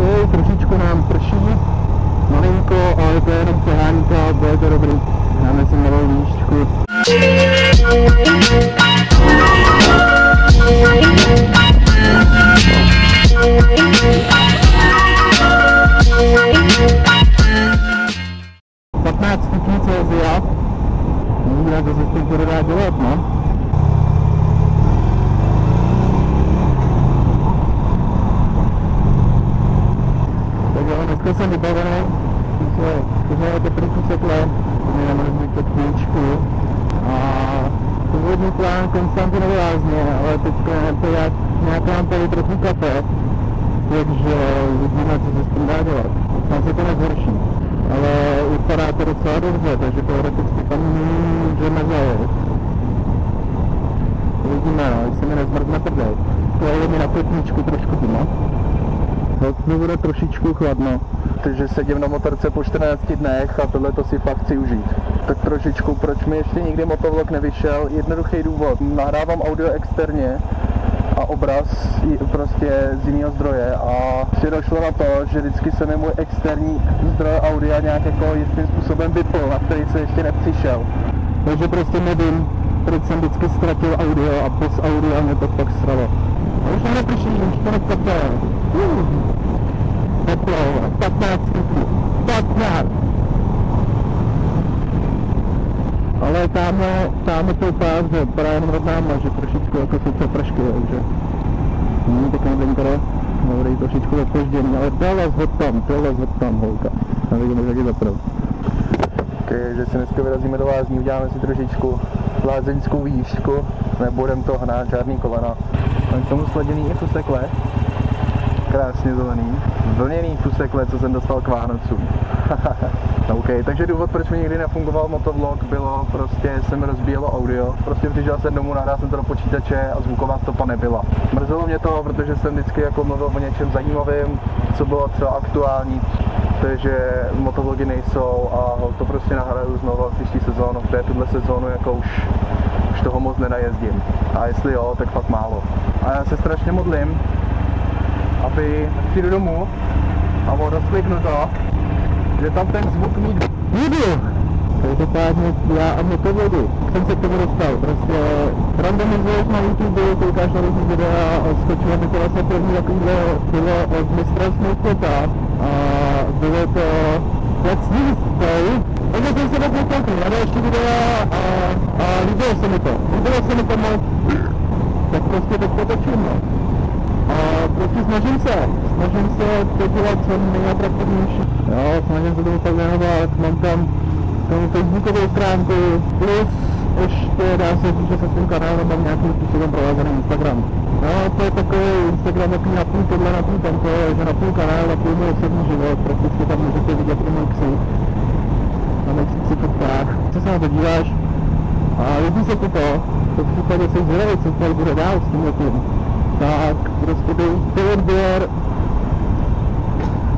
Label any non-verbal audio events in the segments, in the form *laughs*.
Jej, trošičku nám prší, malinko, ale to je jenom přehánka, bude to dobrý. Dáme si novou výšku. Dneska jsem vybavený, že je teprve kusekle, mě nemrzí to chvíličku. A původní plán Konstantinovi lázně, ale teďka je nějaká nám tady trochu kafe, takže uvidíme, co se s tím dá dělat. Tam se to nezhorší ale vypadá to docela dobře, takže teoreticky tam můžeme zajet. Uvidíme, no, jestli mi nezmrzne prdel. To je mi na kotníčku trošku dima. No, bude trošičku chladno. Takže sedím na motorce po 14 dnech a tohle to si fakt chci užít. Tak trošičku, proč mi ještě nikdy motovlog nevyšel? Jednoduchý důvod. Nahrávám audio externě, a obraz prostě z jiného zdroje a si došlo na to, že vždycky se mi můj externí zdroj audia nějak jako jistým způsobem vypl, na který se ještě nepřišel. Takže prostě nevím, proč jsem vždycky ztratil audio a bez audia mě to pak sralo. To neprší, už to nekapé. Teplo, 15 stupňů. 15! Ale tamhle, tamhle to jenom od náma, že trošičku jako sice prškuje, že není pěkný blinkere, dobrý trošičku opožděný, ale dolez od tam, dolez od tam holka. A vidíme, jak je zaprv. Okay, že si dneska vyrazíme do lázní, uděláme si trošičku lázeňskou výšku, nebudem to hnát žádný kolena. Mám k tomu sladěný i fusekle, krásně zelený, vlněný fusekle, co jsem dostal k Vánocům. *laughs* OK, takže důvod, proč mi nikdy nefungoval motovlog, bylo prostě, jsem rozbíjelo audio. Prostě přišel jsem domů, nahrál jsem to do počítače a zvuková stopa nebyla. Mrzelo mě to, protože jsem vždycky jako mluvil o něčem zajímavém, co bylo třeba aktuální, takže motovlogy nejsou a to prostě nahraju znovu příští sezónu, protože tuhle sezónu jako už, toho moc nenajezdím. A jestli jo, tak fakt málo. A já se strašně modlím, aby přijdu domů a rozkliknu to že tam ten zvuk mít budu. Každopádně já a motovodu jsem se k tomu dostal. Prostě randomizuješ na YouTube, koukáš na různý videa a skočilo mi to vlastně první takovýhle bylo od mistrovství světa a bylo to Let's News Day. Takže jsem se moc koukal na další videa a, a líbilo se mi to. Líbilo se mi to moc. Tak prostě teď to točím. No. A prostě snažím se, snažím se to dělat co nejatraktivnější. Jo, snažím se to fakt věnovat, mám tam tomu facebookovou stránku, plus ještě dá se říct, že se s tím kanálem mám nějakým způsobem provázaný Instagram. No, to je takový Instagram takový na půl tohle, na půl tamto, že na půl kanál, na půl můj osobní život, prakticky tam můžete vidět i můj ksich na mých fotkách. Co se na to díváš? A líbí se ti to, to v případě jsi zvědavý, co tady bude dál s tím tím tak prostě dej, dej odběr,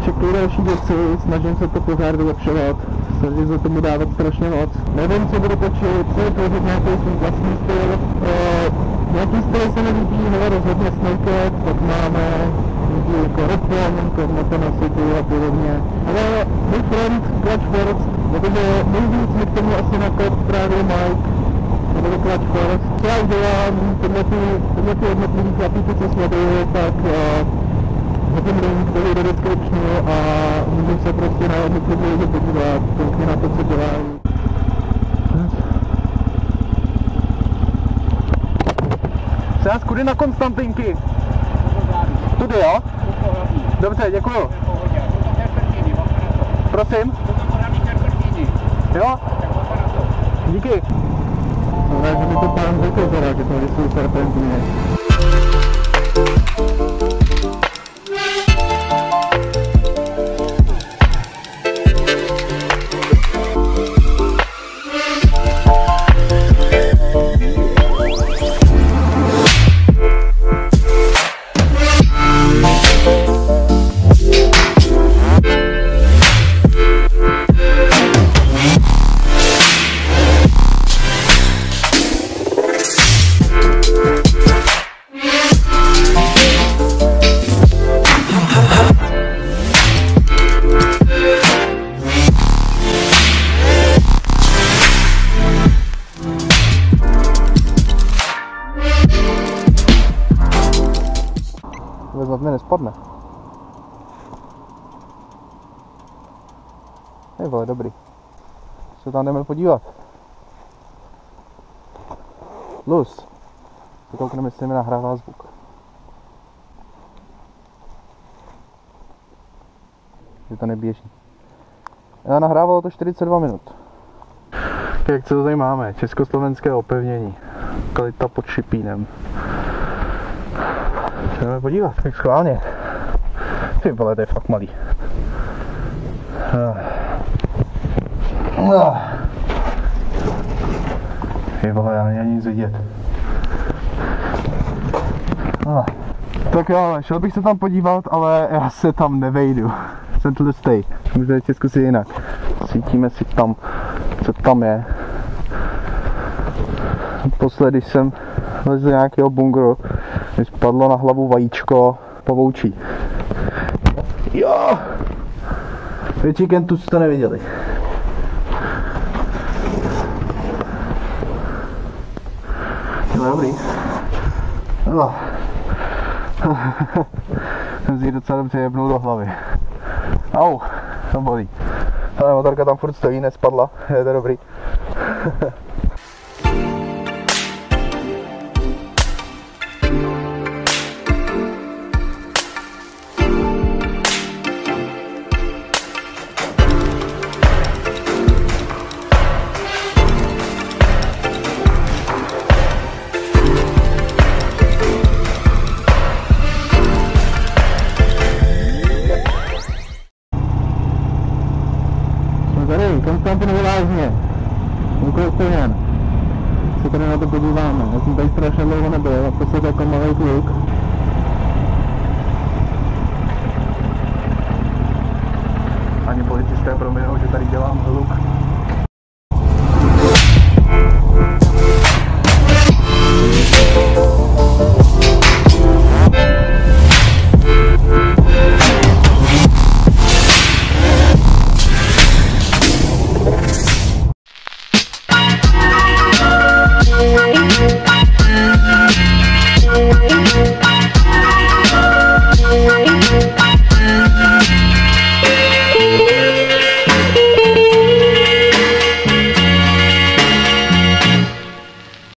čekuji další věci, snažím se to pořád vylepšovat, snažím se tomu dávat strašně moc. Nevím, co budu točit, co je tvořit nějaký svůj vlastní styl. Uh, nějaký styl se mi líbí, hele, rozhodně Snowcat, pak máme lidi na City a podobně. Ale můj friend Clutch Force, nebo nejvíc mi k tomu asi nakop právě Mike, nebo Clutch Force. Co já udělám, tyhle ty, jednotlivý chlapíky, co sleduju, tak uh, hodím link do do descriptionu a můžu se prostě na jednotlivé lidi podívat, koukni na to, co dělají. Přes kudy na Konstantinky? Tudy jo? Dobře, děkuju. Prosím? Jo? Díky. Ale že mi to pán řekl že to jsou serpentiny. Dopadne. Hej vole, dobrý. Se tam jdeme podívat. Luz. Se koukneme, jestli mi nahrává zvuk. Že to neběží. Já nahrávalo to 42 minut. Jak co tady máme? Československé opevnění. Kalita pod Šipínem. Jdeme podívat, tak schválně. Ty vole, to je fakt malý. Ah. Ty vole, já není nic vidět. Ah. Tak jo, šel bych se tam podívat, ale já se tam nevejdu. Jsem tu stej. Můžeme ještě zkusit jinak. Svítíme si tam, co tam je. Posledy, jsem do nějakého bunkru, mi spadlo na hlavu vajíčko pavoučí. Jo! Větší kentu jste neviděli. No dobrý. No. jsem si docela dobře jebnul do hlavy. Au, to bolí. Ale motorka tam furt stojí, nespadla, je to dobrý. *laughs* no, já jsem tady strašně dlouho nebyl, a to se jako malý kluk. Ani policisté proměnou, že tady dělám hluk.